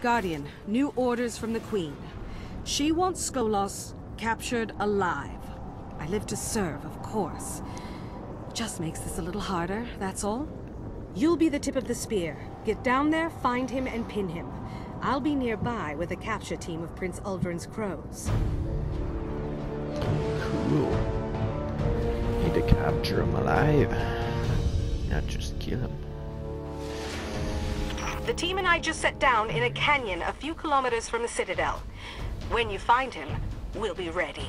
Guardian, new orders from the Queen. She wants Skolas captured alive. I live to serve, of course. Just makes this a little harder, that's all. You'll be the tip of the spear. Get down there, find him, and pin him. I'll be nearby with a capture team of Prince Uldren's crows. Cool. Need to capture him alive. Not just kill him. The team and I just set down in a canyon a few kilometers from the Citadel. When you find him, we'll be ready.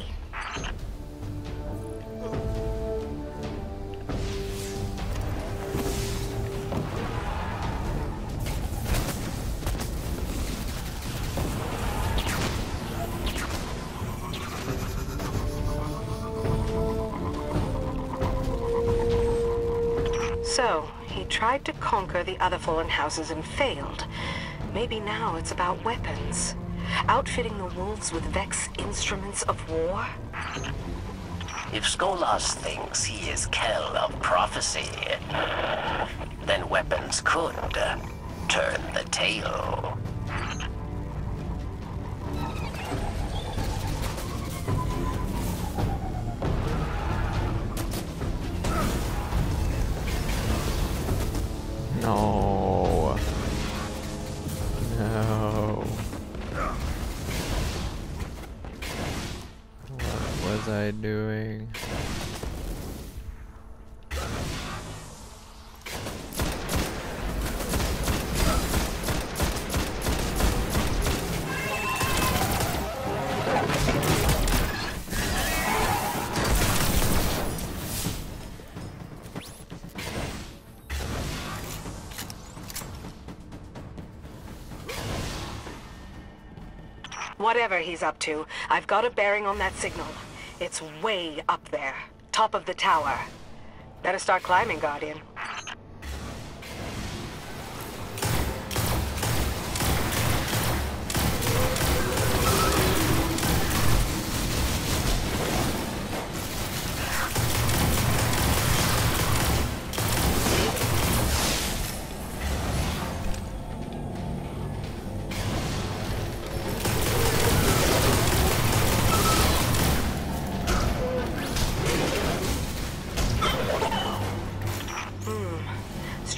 So, tried to conquer the other fallen houses and failed. Maybe now it's about weapons. Outfitting the wolves with Vex instruments of war? If Skolas thinks he is Kell of prophecy, then weapons could turn the tail. No. No. What was I doing? Whatever he's up to, I've got a bearing on that signal. It's way up there, top of the tower. Better start climbing, Guardian.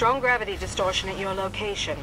Strong gravity distortion at your location.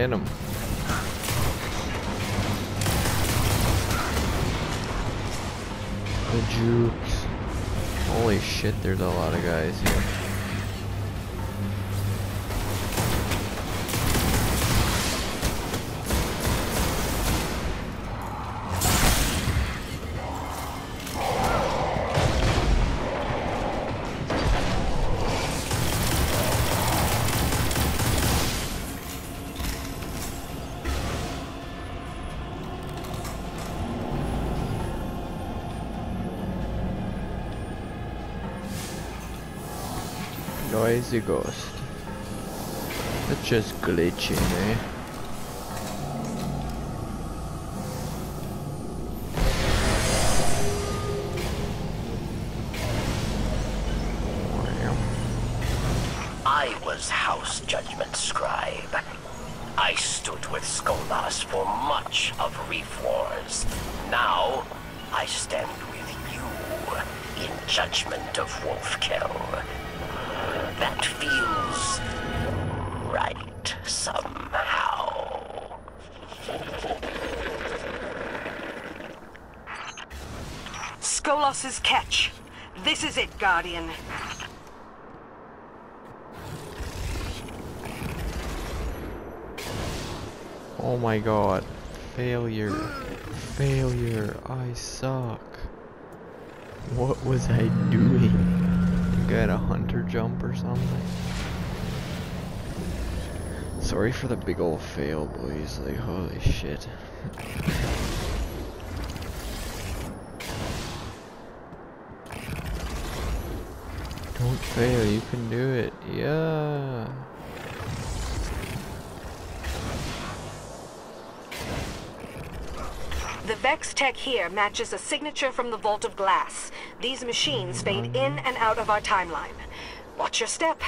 Hit him. The jukes. Holy shit, there's a lot of guys here. Noisy ghost. That's just glitching, eh? I was House Judgment Scribe. I stood with Skolas for much of Reef Wars. Now, I stand with you in Judgment of Wolfkill. That feels right somehow. Skolas's catch. This is it, Guardian. Oh my god. Failure. Failure. I suck. What was I doing? Got a hunter jump or something? Sorry for the big old fail, boys. Like, holy shit. Don't fail, you can do it. Yeah. The Vex tech here matches a signature from the Vault of Glass. These machines fade in and out of our timeline. Watch your step.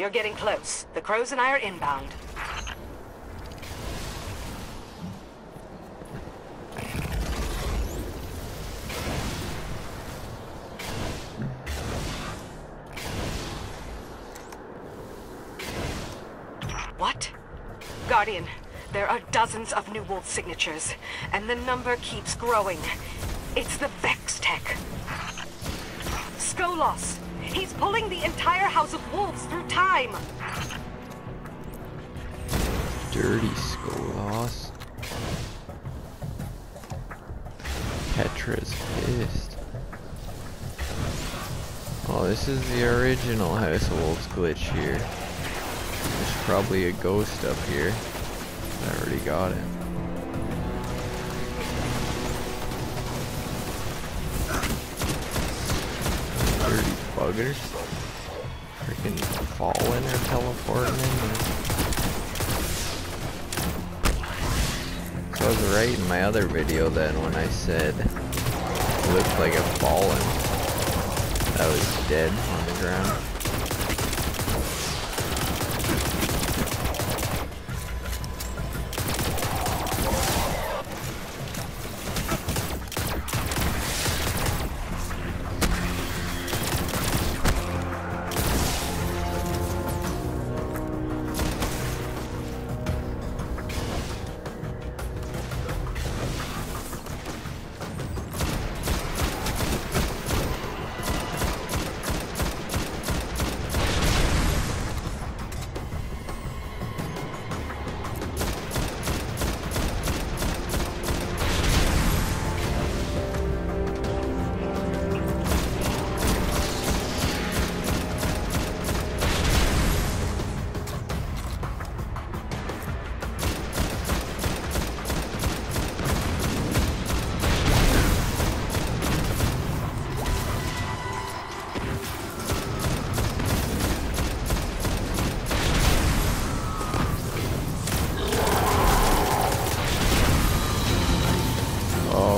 You're getting close. The crows and I are inbound. What? Guardian, there are dozens of New Wolf signatures, and the number keeps growing. It's the Vex tech. Skolas! He's pulling the entire House of Wolves through time! Dirty Skolas. Petra's pissed. Oh, this is the original House of Wolves glitch here. There's probably a ghost up here. I already got it. Buggers. Freaking falling or teleporting in there. I was right in my other video then when I said it looked like a fallen. That was dead on the ground.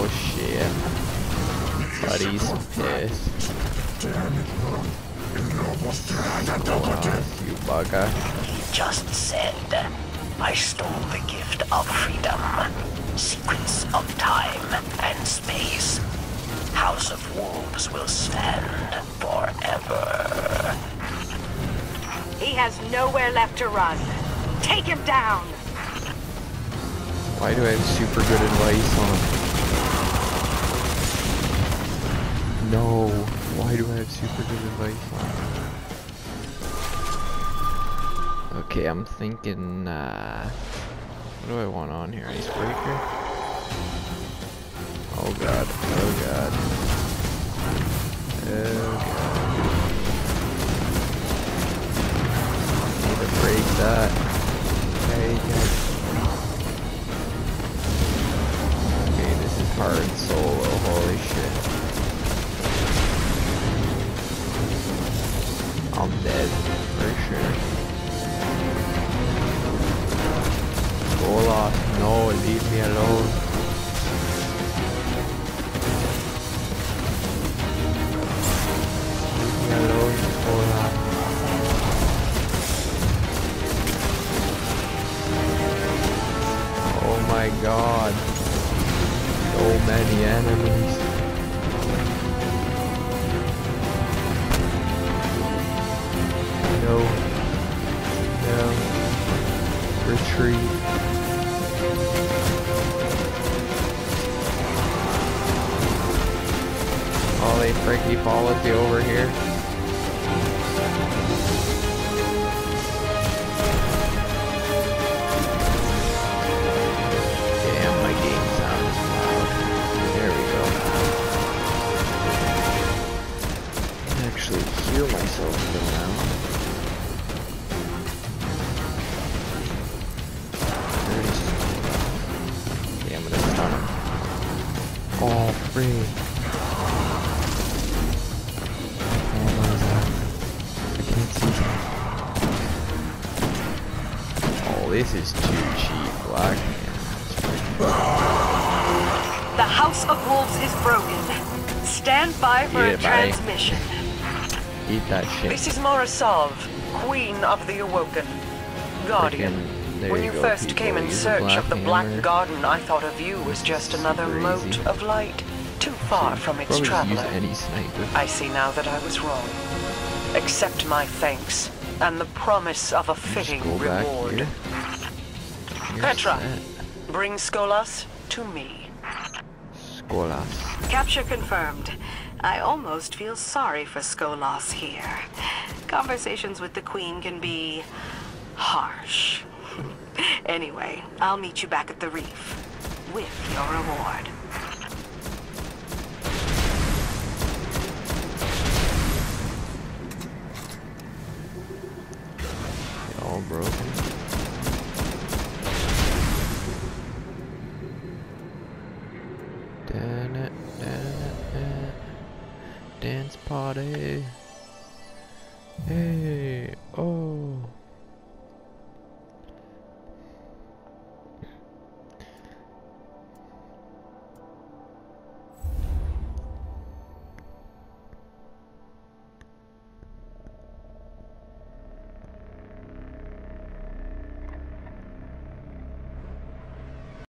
Oh shit. Buddy's pissed. You bugger. He just said, I stole the gift of freedom, sequence of time and space. House of Wolves will stand forever. He has nowhere left to run. Take him down! Why do I have super good advice on No. Why do I have super good advice on? Okay, I'm thinking, uh... What do I want on here? Icebreaker? Oh god. Oh god. God, no, leave me alone. Leave me alone for that. Oh my god. So many enemies. No. No. Retreat. Followed you over here. This is too cheap. Black man. The House of Wolves is broken. Stand by for Yeah, a buddy. transmission. Eat that shit. This is Mara Sov, Queen of the Awoken. Guardian. Freaking- when you you first people. came in Use search black of the hammer. Black Garden, I thought of you as just another Crazy. mote of light, too far from its traveler. I see now that I was wrong. Accept my thanks and the promise of a fitting reward. Petra. set. Bring Skolas to me. Skolas. Capture confirmed. I almost feel sorry for Skolas here. Conversations with the Queen can be harsh. anyway, I'll meet you back at the reef with your reward. All broken. party. Hey, oh.